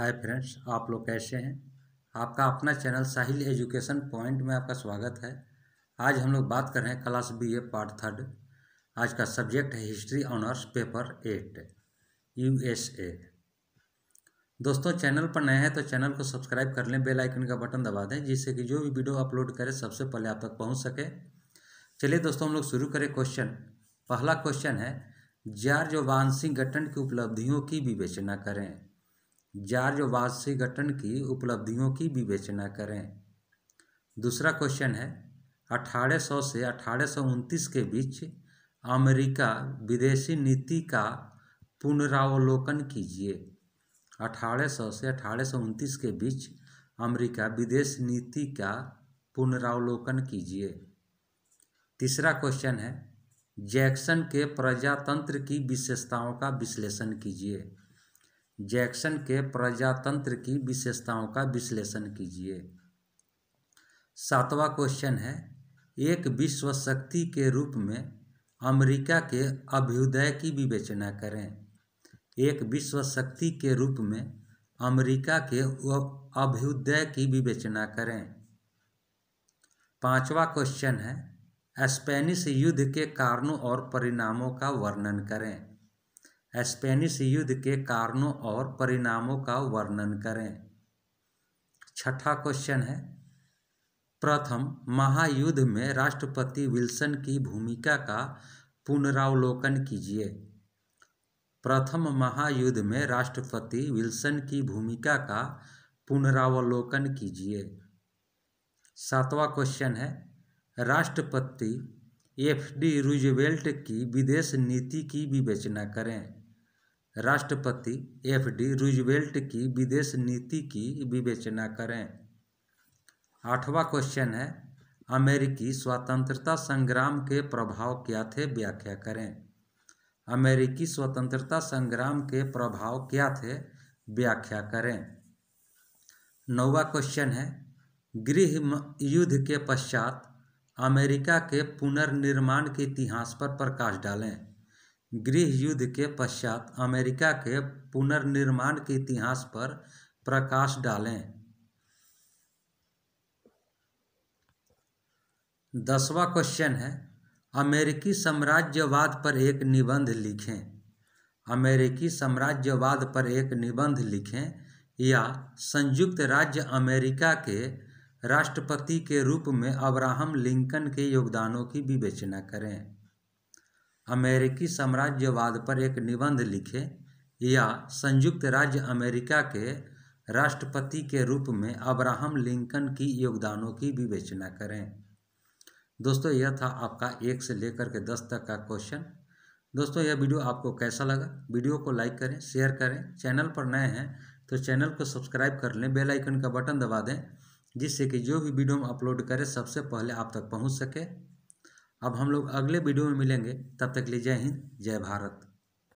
Hi friends आप लोग कैसे हैं? आपका अपना चैनल साहिल एजुकेशन पॉइंट में आपका स्वागत है। आज हम लोग बात कर रहे हैं class B A part third आज का सब्जेक्ट है history honours paper eight USA दोस्तों चैनल पर नए हैं तो चैनल को सब्सक्राइब कर लें बेल आइकन का बटन दबा दें, जिससे कि जो भी वीडियो अपलोड करें, सबसे पहले आप तक पहुँच सके। चलिए दोस्तों, हम लोग शुरू करें क्वेश्चन पहला क्वेश्चन है जार जो जॉर्ज वांशिंगटन की उपलब्धियों की विवेचना करें। जॉर्ज वाशिंगटन की उपलब्धियों की विवेचना करें। दूसरा क्वेश्चन है 1800 से अठारह सौ उनतीस के बीच अमेरिका विदेशी नीति का पुनरावलोकन कीजिए। 1800 से अठारह सौ उनतीस के बीच अमेरिका विदेश नीति का पुनरावलोकन कीजिए। तीसरा क्वेश्चन है, जैक्सन के प्रजातंत्र की विशेषताओं का विश्लेषण कीजिए। जैक्सन के प्रजातंत्र की विशेषताओं का विश्लेषण कीजिए। सातवां क्वेश्चन है, एक विश्व शक्ति के रूप में अमेरिका के अभ्युदय की विवेचना करें। एक विश्व शक्ति के रूप में अमेरिका के अभ्युदय की विवेचना करें। पांचवा क्वेश्चन है, स्पेनिश युद्ध के कारणों और परिणामों का वर्णन करें। स्पेनिश युद्ध के कारणों और परिणामों का वर्णन करें। छठा क्वेश्चन है, प्रथम, महायुद्ध में राष्ट्रपति विल्सन की भूमिका का पुनरावलोकन कीजिए। प्रथम, महायुद्ध में राष्ट्रपति विल्सन की भूमिका का पुनरावलोकन कीजिए। सातवां क्वेश्चन है, राष्ट्रपति एफ़ डी रूजवेल्ट की विदेश नीति की विवेचना करें। राष्ट्रपति एफ़ डी रूजवेल्ट की विदेश नीति की विवेचना करें। आठवां क्वेश्चन है, अमेरिकी स्वतंत्रता संग्राम के प्रभाव क्या थे? व्याख्या करें। अमेरिकी स्वतंत्रता संग्राम के प्रभाव क्या थे? व्याख्या करें। नौवा क्वेश्चन है, गृह युद्ध के पश्चात अमेरिका के पुनर्निर्माण के इतिहास पर प्रकाश डालें। गृह युद्ध के पश्चात अमेरिका के पुनर्निर्माण के इतिहास पर प्रकाश डालें। दसवा क्वेश्चन है, अमेरिकी साम्राज्यवाद पर एक निबंध लिखें। अमेरिकी साम्राज्यवाद पर एक निबंध लिखें या संयुक्त राज्य अमेरिका के राष्ट्रपति के रूप में अब्राहम लिंकन के योगदानों की विवेचना करें। अमेरिकी साम्राज्यवाद पर एक निबंध लिखे या संयुक्त राज्य अमेरिका के राष्ट्रपति के रूप में अब्राहम लिंकन की योगदानों की विवेचना करें। दोस्तों, यह था आपका एक से लेकर के दस तक का क्वेश्चन। दोस्तों, यह वीडियो आपको कैसा लगा? वीडियो को लाइक करें, शेयर करें। चैनल पर नए हैं तो चैनल को सब्सक्राइब कर लें, बेल आइकन का बटन दबा दें। जिससे कि जो भी वीडियो हम अपलोड करें, सबसे पहले आप तक पहुँच सके। अब हम लोग अगले वीडियो में मिलेंगे। तब तक लिए जय हिंद, जय भारत।